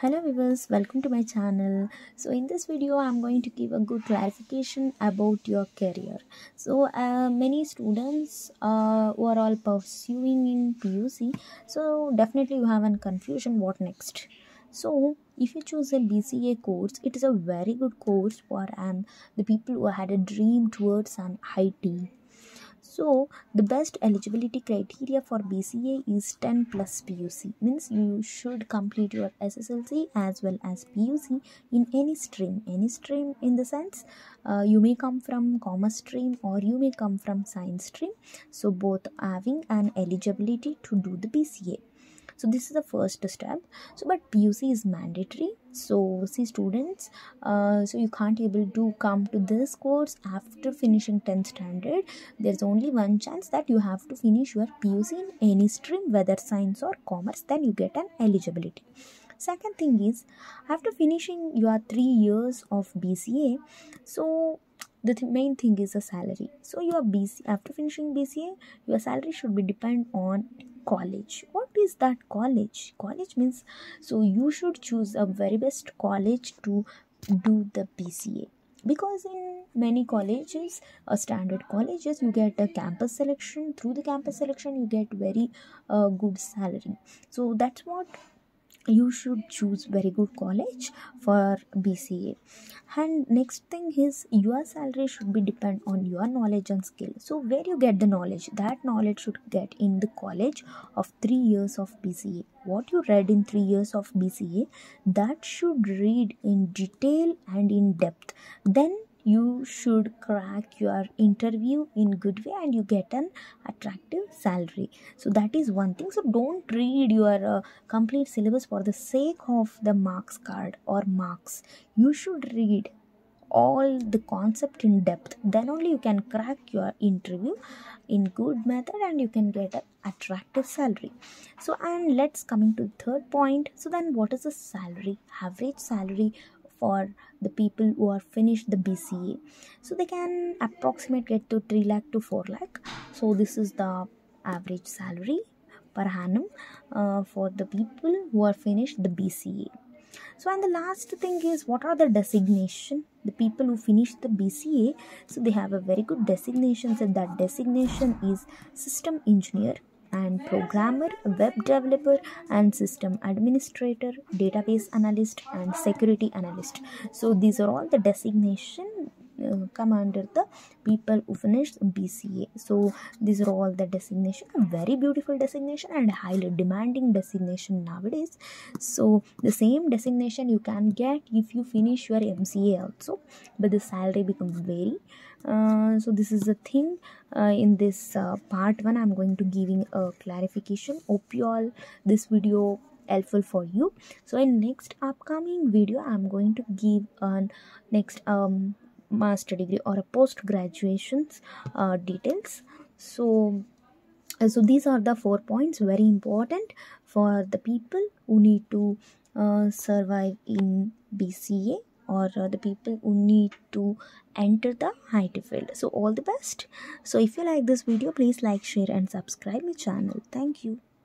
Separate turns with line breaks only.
hello viewers welcome to my channel. So in this video i'm going to give a good clarification about your career. So uh, many students uh, who are all pursuing in puc so definitely you have a confusion what next. So if you choose a bca course it is a very good course for and the people who had a dream towards an it so the best eligibility criteria for BCA is 10 plus PUC means you should complete your SSLC as well as PUC in any stream. Any stream in the sense uh, you may come from commerce stream or you may come from science stream. So both having an eligibility to do the BCA so this is the first step. So but puc is mandatory. So see students uh, so you can't able to come to this course after finishing 10th standard. There's only one chance that you have to finish your puc in any stream whether science or commerce then you get an eligibility. Second thing is after finishing your three years of bca so the th- main thing is the salary. So your bc after finishing bca your salary should be depend on college. What is that college? College means so you should choose a very best college to do the bca because in many colleges uh, standard colleges you get a campus selection. Through the campus selection you get very uh, good salary. So that's what you should choose very good college for bca and next thing is your salary should be depend on your knowledge and skill. So where you get the knowledge that knowledge should get in the college of 3 years of bca what you read in 3 years of bca that should read in detail and in depth. Then you should crack your interview in good way and you get an attractive salary. So that is one thing. So don't read your uh, complete syllabus for the sake of the marks card or marks. You should read all the concept in depth. Then only you can crack your interview in good method and you can get an attractive salary. So and let's coming to third point. So then what is the salary? Average salary for the people who are finished the BCA. So they can approximate get to 3 lakh to 4 lakh. So this is the average salary per annum uh, for the people who are finished the BCA. So and the last thing is what are the designation? The people who finish the BCA, so they have a very good designation. So that designation is system engineer and programmer, web developer, and system administrator, database analyst, and security analyst. So these are all the designation uh, come under the people who finished BCA. So these are all the designation, a very beautiful designation and highly demanding designation nowadays. So the same designation you can get if you finish your MCA also, but the salary becomes very. Uh, so this is the thing uh, in this uh, part one. I'm going to giving a clarification. Hope you all this video helpful for you so in next upcoming video i'm going to give an next um master degree or a post graduations uh, details so uh, so these are the four points very important for the people who need to uh, survive in bca or uh, the people who need to enter the IT field. So all the best. So if you like this video, please like, share and subscribe my channel. Thank you.